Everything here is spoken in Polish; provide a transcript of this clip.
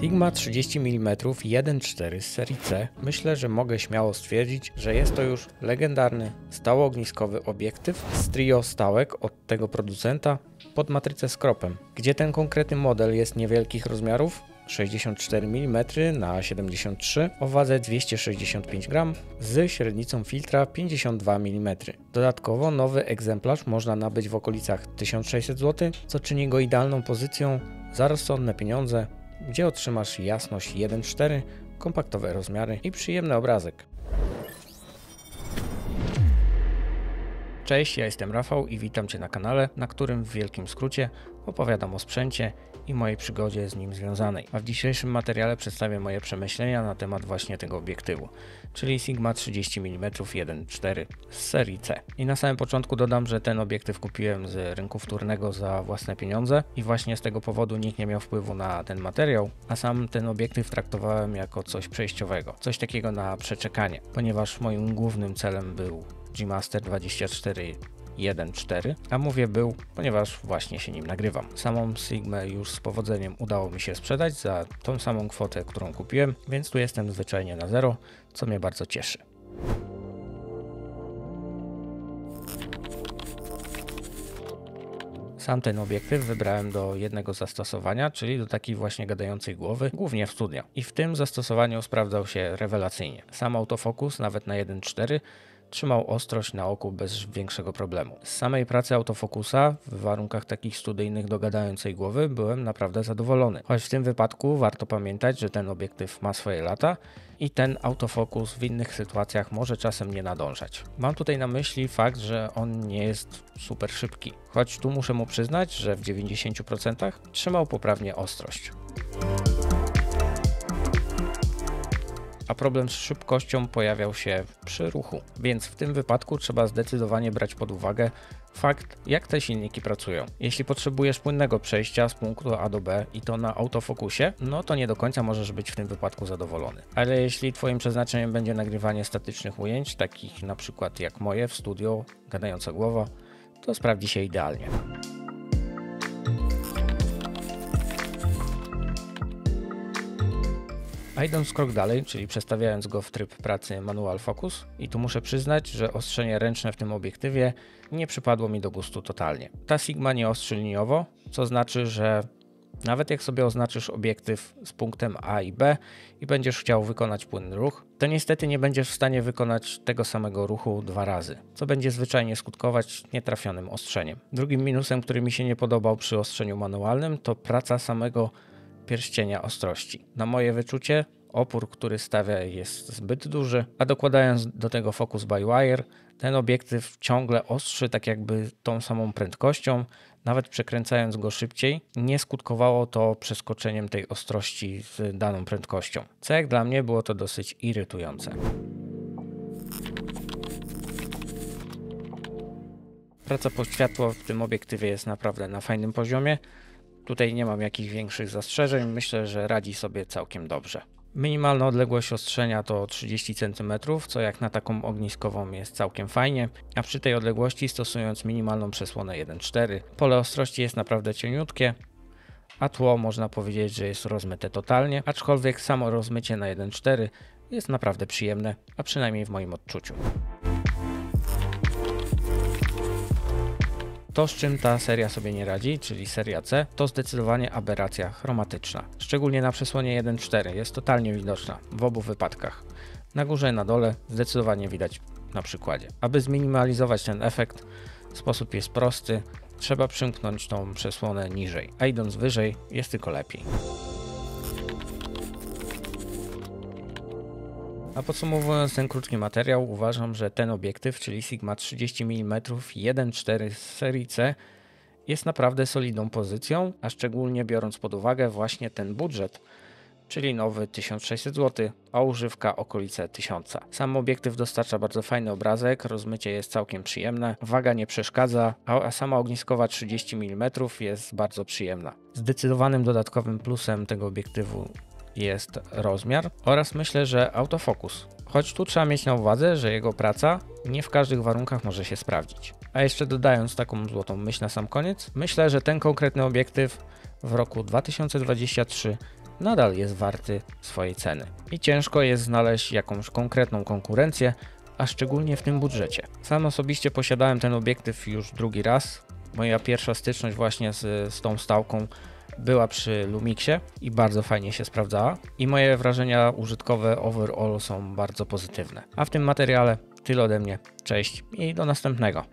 Sigma 30 mm 1.4 z serii C. Myślę, że mogę śmiało stwierdzić, że jest to już legendarny stałoogniskowy obiektyw z trio stałek od tego producenta pod matrycę z kropem, gdzie ten konkretny model jest niewielkich rozmiarów 64 mm na 73 o wadze 265 g z średnicą filtra 52 mm. Dodatkowo nowy egzemplarz można nabyć w okolicach 1600 zł, co czyni go idealną pozycją za rozsądne pieniądze gdzie otrzymasz jasność 1.4, kompaktowe rozmiary i przyjemny obrazek. Cześć, ja jestem Rafał i witam Cię na kanale, na którym w wielkim skrócie opowiadam o sprzęcie i mojej przygodzie z nim związanej. A w dzisiejszym materiale przedstawię moje przemyślenia na temat właśnie tego obiektywu, czyli Sigma 30 mm 1.4 z serii C. I na samym początku dodam, że ten obiektyw kupiłem z rynku wtórnego za własne pieniądze i właśnie z tego powodu nikt nie miał wpływu na ten materiał, a sam ten obiektyw traktowałem jako coś przejściowego, coś takiego na przeczekanie, ponieważ moim głównym celem był G-Master 24 1.4, a mówię był, ponieważ właśnie się nim nagrywam. Samą Sigmę już z powodzeniem udało mi się sprzedać za tą samą kwotę, którą kupiłem, więc tu jestem zwyczajnie na zero, co mnie bardzo cieszy. Sam ten obiektyw wybrałem do jednego zastosowania, czyli do takiej właśnie gadającej głowy, głównie w studio. I w tym zastosowaniu sprawdzał się rewelacyjnie. Sam autofokus, nawet na 1.4, trzymał ostrość na oku bez większego problemu. Z samej pracy autofokusa w warunkach takich studyjnych dogadającej głowy byłem naprawdę zadowolony. Choć w tym wypadku warto pamiętać, że ten obiektyw ma swoje lata i ten autofokus w innych sytuacjach może czasem nie nadążać. Mam tutaj na myśli fakt, że on nie jest super szybki, choć tu muszę mu przyznać, że w 90% trzymał poprawnie ostrość. A problem z szybkością pojawiał się przy ruchu, więc w tym wypadku trzeba zdecydowanie brać pod uwagę fakt, jak te silniki pracują. Jeśli potrzebujesz płynnego przejścia z punktu A do B i to na autofokusie, no to nie do końca możesz być w tym wypadku zadowolony. Ale jeśli Twoim przeznaczeniem będzie nagrywanie statycznych ujęć, takich na przykład jak moje w studio, gadająca głowa, to sprawdzi się idealnie. A idąc krok dalej, czyli przestawiając go w tryb pracy manual focus, i tu muszę przyznać, że ostrzenie ręczne w tym obiektywie nie przypadło mi do gustu totalnie. Ta Sigma nie ostrzy liniowo, co znaczy, że nawet jak sobie oznaczysz obiektyw z punktem A i B i będziesz chciał wykonać płynny ruch, to niestety nie będziesz w stanie wykonać tego samego ruchu dwa razy, co będzie zwyczajnie skutkować nietrafionym ostrzeniem. Drugim minusem, który mi się nie podobał przy ostrzeniu manualnym, to praca samego pierścienia ostrości. Na moje wyczucie opór, który stawia jest zbyt duży, a dokładając do tego focus by wire, ten obiektyw ciągle ostrzy tak jakby tą samą prędkością, nawet przekręcając go szybciej, nie skutkowało to przeskoczeniem tej ostrości z daną prędkością. Co jak dla mnie było to dosyć irytujące. Praca po światło w tym obiektywie jest naprawdę na fajnym poziomie. Tutaj nie mam jakichś większych zastrzeżeń, myślę, że radzi sobie całkiem dobrze. Minimalna odległość ostrzenia to 30 cm, co jak na taką ogniskową jest całkiem fajnie, a przy tej odległości stosując minimalną przesłonę 1.4 pole ostrości jest naprawdę cieniutkie, a tło można powiedzieć, że jest rozmyte totalnie, aczkolwiek samo rozmycie na 1.4 jest naprawdę przyjemne, a przynajmniej w moim odczuciu. To, z czym ta seria sobie nie radzi, czyli seria C, to zdecydowanie aberracja chromatyczna. Szczególnie na przesłonie 1.4 jest totalnie widoczna w obu wypadkach. Na górze i na dole zdecydowanie widać na przykładzie. Aby zminimalizować ten efekt, sposób jest prosty. Trzeba przymknąć tą przesłonę niżej, a idąc wyżej jest tylko lepiej. A podsumowując ten krótki materiał, uważam, że ten obiektyw, czyli Sigma 30 mm 1.4 z serii C, jest naprawdę solidną pozycją, a szczególnie biorąc pod uwagę właśnie ten budżet, czyli nowy 1600 zł, a używka okolice 1000. Sam obiektyw dostarcza bardzo fajny obrazek, rozmycie jest całkiem przyjemne, waga nie przeszkadza, a sama ogniskowa 30 mm jest bardzo przyjemna. Zdecydowanym dodatkowym plusem tego obiektywu jest rozmiar oraz myślę, że autofokus. Choć tu trzeba mieć na uwadze, że jego praca nie w każdych warunkach może się sprawdzić. A jeszcze dodając taką złotą myśl na sam koniec, myślę, że ten konkretny obiektyw w roku 2023 nadal jest warty swojej ceny. I ciężko jest znaleźć jakąś konkretną konkurencję, a szczególnie w tym budżecie. Sam osobiście posiadałem ten obiektyw już drugi raz. Moja pierwsza styczność właśnie z, z tą stałką była przy Lumixie i bardzo fajnie się sprawdzała. I moje wrażenia użytkowe overall są bardzo pozytywne. A w tym materiale tyle ode mnie. Cześć i do następnego.